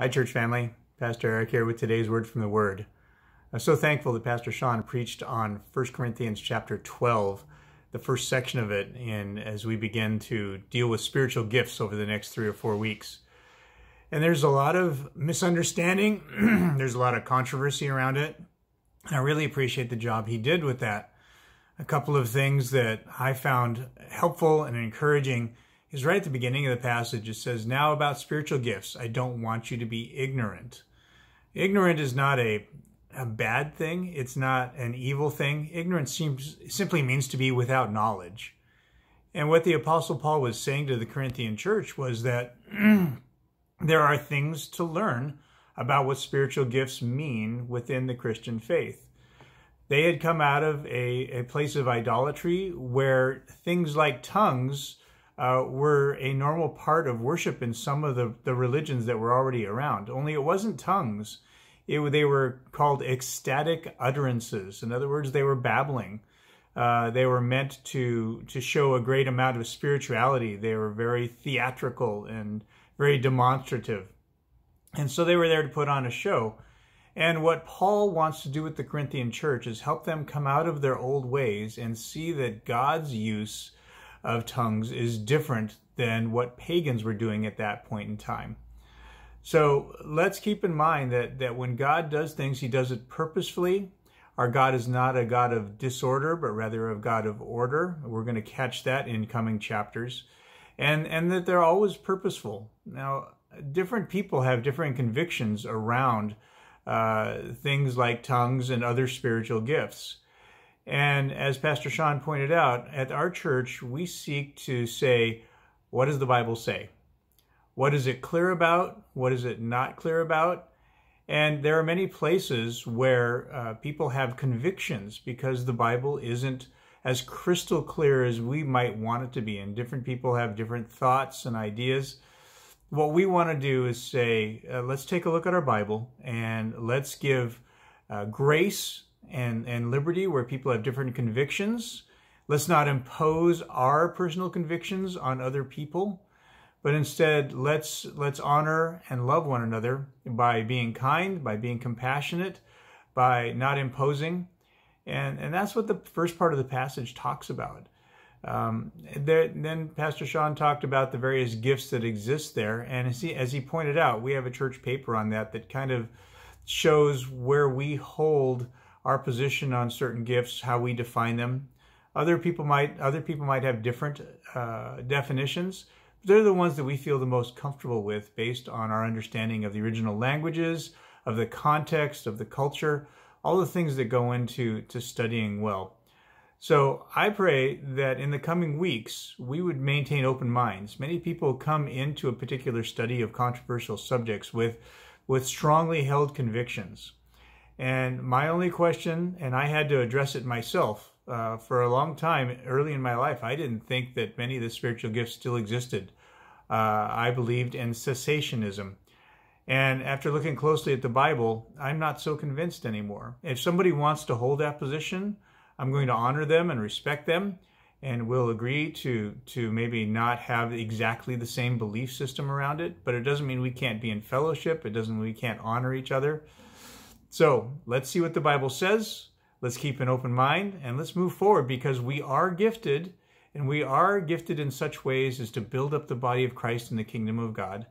Hi, church family. Pastor Eric here with today's word from the Word. I'm so thankful that Pastor Sean preached on 1 Corinthians chapter 12, the first section of it, and as we begin to deal with spiritual gifts over the next three or four weeks. And there's a lot of misunderstanding, there's a lot of controversy around it. And I really appreciate the job he did with that. A couple of things that I found helpful and encouraging is right at the beginning of the passage. It says, Now about spiritual gifts, I don't want you to be ignorant. Ignorant is not a, a bad thing, it's not an evil thing. Ignorance seems, simply means to be without knowledge. And what the Apostle Paul was saying to the Corinthian church was that there are things to learn about what spiritual gifts mean within the Christian faith. They had come out of a, a place of idolatry where things like tongues uh, were a normal part of worship in some of the, the religions that were already around. Only it wasn't tongues. It, they were called ecstatic utterances. In other words, they were babbling. Uh, they were meant to to show a great amount of spirituality. They were very theatrical and very demonstrative, and so they were there to put on a show. And what Paul wants to do with the Corinthian church is help them come out of their old ways and see that God's use of tongues is different than what pagans were doing at that point in time. So let's keep in mind that, that when God does things, he does it purposefully. Our God is not a God of disorder, but rather a God of order. We're going to catch that in coming chapters. And, and that they're always purposeful. Now, different people have different convictions around uh, things like tongues and other spiritual gifts. And as Pastor Sean pointed out, at our church, we seek to say, what does the Bible say? What is it clear about? What is it not clear about? And there are many places where uh, people have convictions because the Bible isn't as crystal clear as we might want it to be. And different people have different thoughts and ideas. What we want to do is say, uh, let's take a look at our Bible and let's give uh, grace and, and liberty where people have different convictions. Let's not impose our personal convictions on other people, but instead let's let's honor and love one another by being kind, by being compassionate, by not imposing. And, and that's what the first part of the passage talks about. Um, there, then Pastor Sean talked about the various gifts that exist there. And as he, as he pointed out, we have a church paper on that that kind of shows where we hold our position on certain gifts, how we define them. Other people might other people might have different uh, definitions. They're the ones that we feel the most comfortable with based on our understanding of the original languages, of the context, of the culture, all the things that go into to studying well. So I pray that in the coming weeks, we would maintain open minds. Many people come into a particular study of controversial subjects with, with strongly held convictions. And my only question, and I had to address it myself uh, for a long time early in my life, I didn't think that many of the spiritual gifts still existed. Uh, I believed in cessationism. And after looking closely at the Bible, I'm not so convinced anymore. If somebody wants to hold that position, I'm going to honor them and respect them and we'll agree to to maybe not have exactly the same belief system around it, but it doesn't mean we can't be in fellowship. It doesn't mean we can't honor each other. So let's see what the Bible says. Let's keep an open mind and let's move forward because we are gifted and we are gifted in such ways as to build up the body of Christ in the kingdom of God.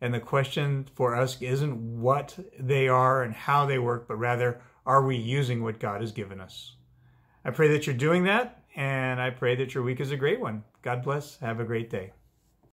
And the question for us isn't what they are and how they work, but rather, are we using what God has given us? I pray that you're doing that, and I pray that your week is a great one. God bless. Have a great day.